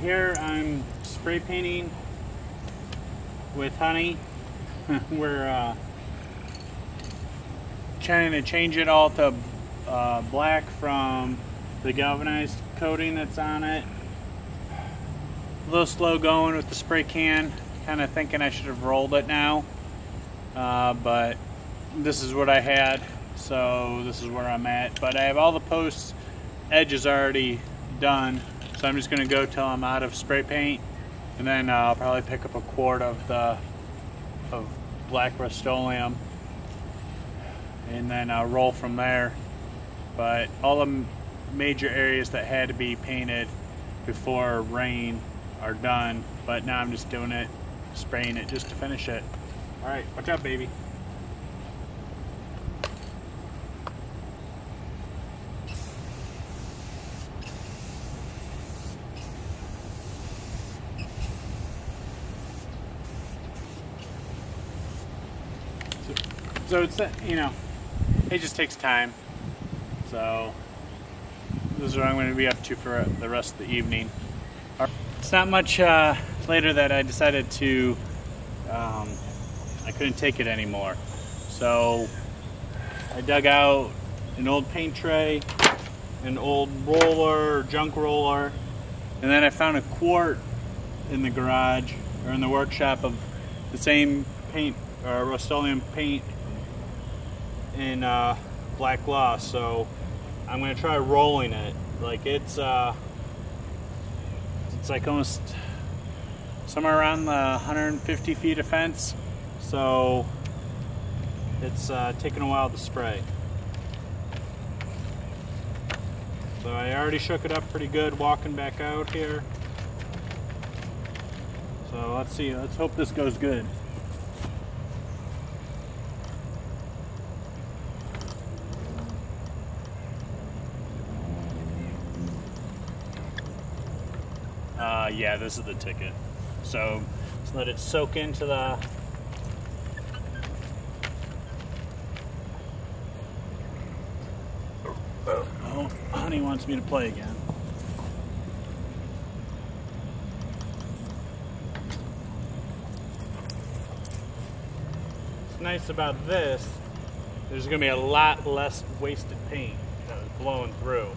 here I'm spray painting with honey. We're uh, trying to change it all to uh, black from the galvanized coating that's on it. A little slow going with the spray can. Kind of thinking I should have rolled it now. Uh, but this is what I had. So this is where I'm at. But I have all the posts edges already done. So I'm just gonna go till I'm out of spray paint. And then uh, I'll probably pick up a quart of the of black Rust-Oleum and then I'll roll from there. But all the major areas that had to be painted before rain are done. But now I'm just doing it, spraying it just to finish it. All right, watch out, baby. So it's, you know, it just takes time. So this is what I'm going to be up to for the rest of the evening. It's not much uh, later that I decided to, um, I couldn't take it anymore. So I dug out an old paint tray, an old roller, junk roller, and then I found a quart in the garage or in the workshop of the same paint or uh, Rust-Oleum paint in uh, black gloss. So I'm gonna try rolling it. Like it's uh, it's like almost somewhere around the 150 feet of fence. So it's uh, taking a while to spray. So I already shook it up pretty good walking back out here. So let's see, let's hope this goes good. Uh, yeah, this is the ticket. So just let it soak into the Oh, honey wants me to play again. What's nice about this, there's gonna be a lot less wasted paint that was blowing through.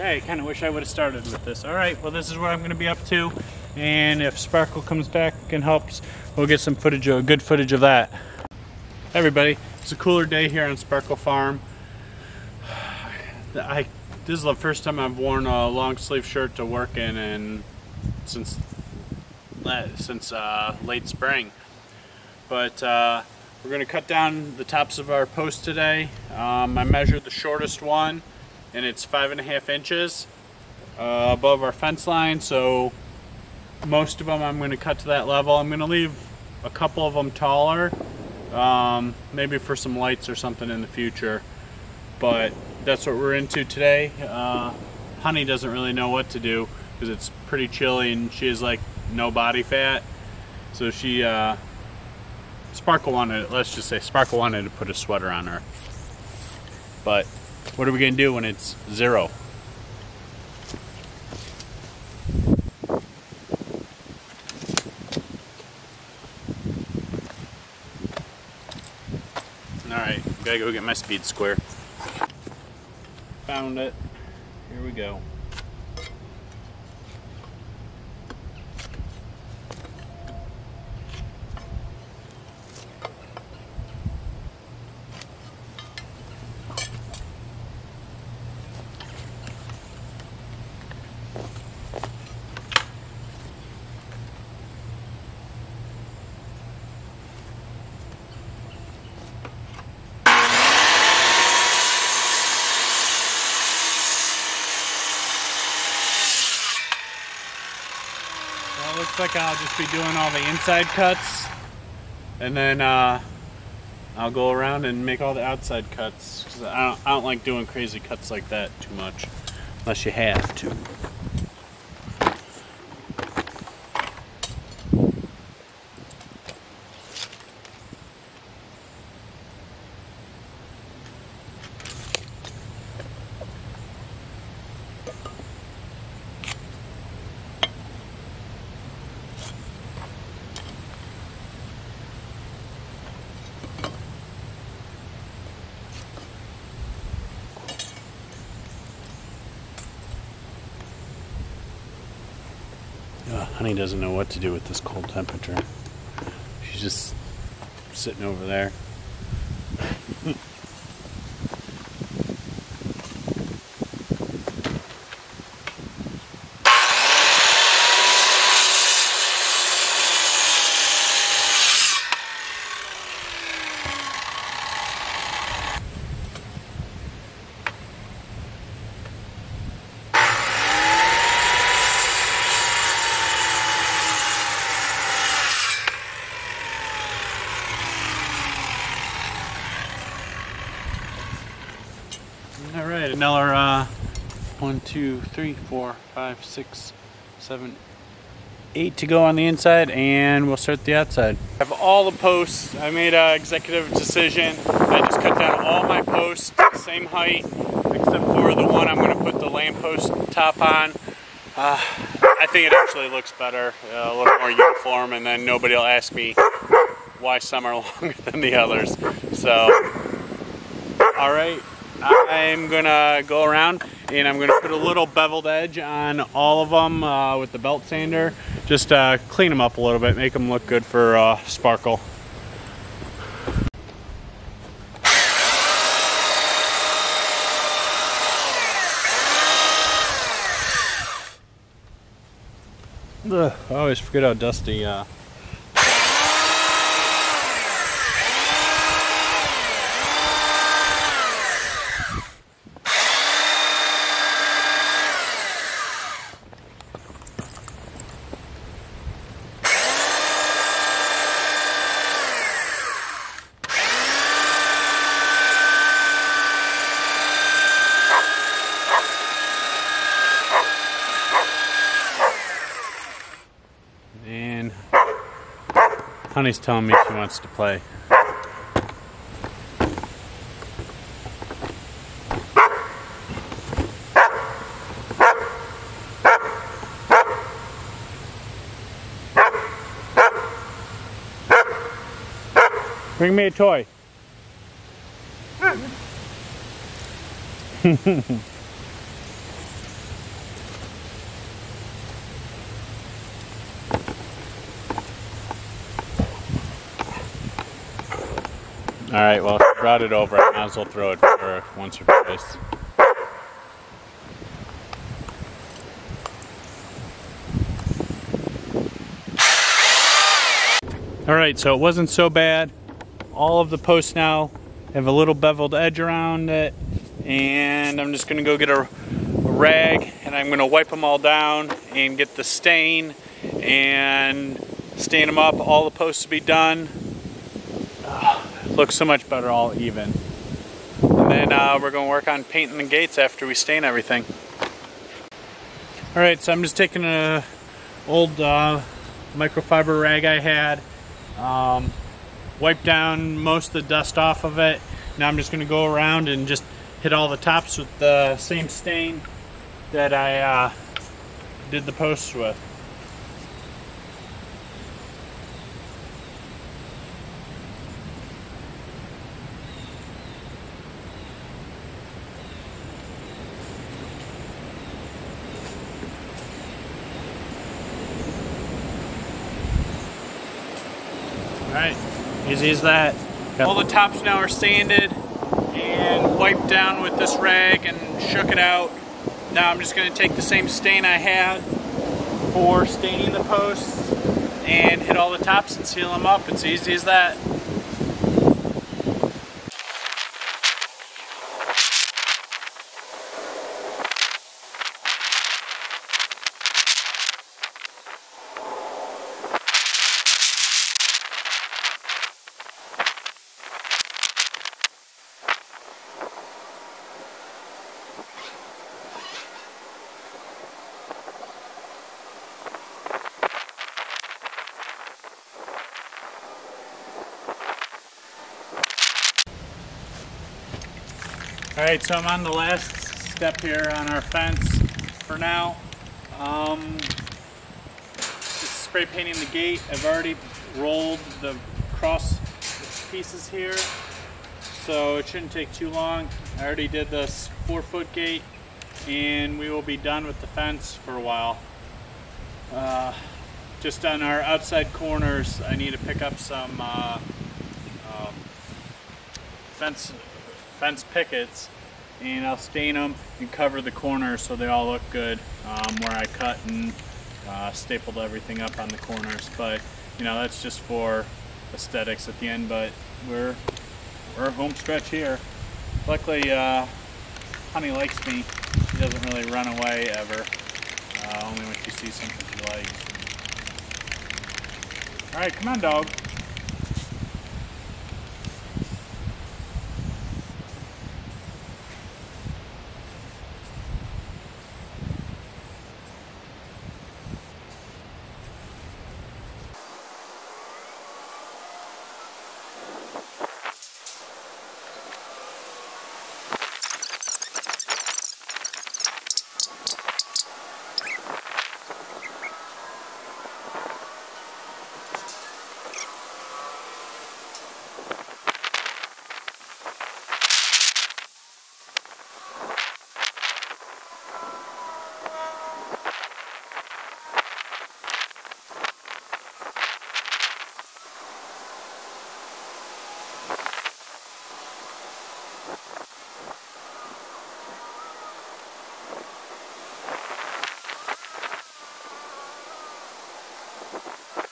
Okay, I kind of wish I would have started with this. All right, well, this is what I'm going to be up to. And if Sparkle comes back and helps, we'll get some footage, of, good footage of that. Hey everybody, it's a cooler day here on Sparkle Farm. I, this is the first time I've worn a long sleeve shirt to work in and since since uh, late spring. But uh, we're going to cut down the tops of our posts today. Um, I measured the shortest one and it's five and a half inches uh, above our fence line. So most of them I'm going to cut to that level. I'm going to leave a couple of them taller um, maybe for some lights or something in the future. But that's what we're into today. Uh, honey doesn't really know what to do because it's pretty chilly and she has like no body fat. So she uh, Sparkle wanted let's just say Sparkle wanted to put a sweater on her. But what are we going to do when it's zero? Alright, gotta go get my speed square. Found it. Here we go. Like I'll just be doing all the inside cuts and then uh, I'll go around and make all the outside cuts because I I don't like doing crazy cuts like that too much unless you have to. Uh, honey doesn't know what to do with this cold temperature. She's just sitting over there. All right, another uh, one, two, three, four, five, six, seven, eight to go on the inside, and we'll start the outside. I have all the posts. I made an executive decision. I just cut down all my posts, same height, except for the one I'm going to put the lamppost top on. Uh, I think it actually looks better, uh, a little more uniform, and then nobody will ask me why some are longer than the others. So, all right. I'm gonna go around and I'm gonna put a little beveled edge on all of them uh, with the belt sander. Just uh, clean them up a little bit, make them look good for uh, sparkle. Ugh, I always forget how dusty uh, And Honey's telling me she wants to play. Bring me a toy. All right, well, if brought it over, I might as well throw it for once or twice. All right, so it wasn't so bad. All of the posts now have a little beveled edge around it, and I'm just gonna go get a, a rag and I'm gonna wipe them all down and get the stain and stain them up. All the posts to be done looks so much better all even. And then uh, we're going to work on painting the gates after we stain everything. Alright, so I'm just taking a old uh, microfiber rag I had, um, wipe down most of the dust off of it. Now I'm just going to go around and just hit all the tops with the same stain that I uh, did the posts with. Alright, easy as that. All the tops now are sanded and wiped down with this rag and shook it out. Now I'm just going to take the same stain I had for staining the posts and hit all the tops and seal them up. It's easy as that. Right, so I'm on the last step here on our fence for now. Um, just spray painting the gate. I've already rolled the cross pieces here, so it shouldn't take too long. I already did this four foot gate and we will be done with the fence for a while. uh, just on our outside corners, I need to pick up some uh, um, fence fence pickets, and I'll stain them and cover the corners so they all look good um, where I cut and uh, stapled everything up on the corners. But you know that's just for aesthetics at the end. But we're we're home stretch here. Luckily, uh, Honey likes me. she doesn't really run away ever. Uh, only when she sees something she likes. All right, come on, dog. Alright, so that's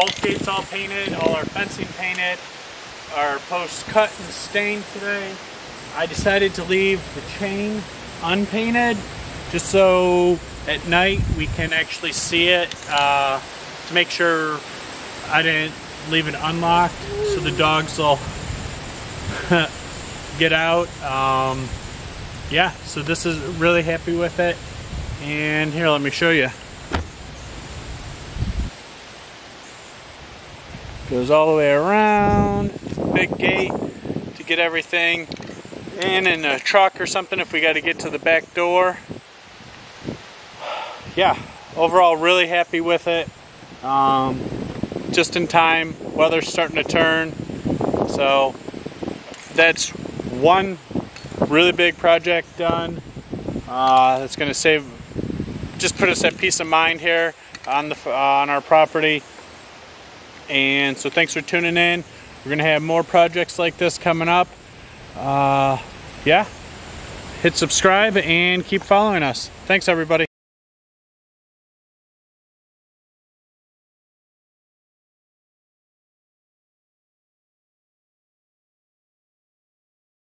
both gates all painted, all our fencing painted, our posts cut and stained today. I decided to leave the chain unpainted just so at night we can actually see it uh, to make sure I didn't leave it unlocked so the dogs will get out. Um, yeah, so this is really happy with it. And here, let me show you. Goes all the way around, big gate to get everything in in a truck or something if we got to get to the back door. Yeah, overall really happy with it. Um, just in time, weather's starting to turn. So that's one really big project done. Uh, that's going to save, just put us at peace of mind here on the uh, on our property. And so thanks for tuning in. We're to have more projects like this coming up. Uh, yeah, hit subscribe and keep following us. Thanks, everybody.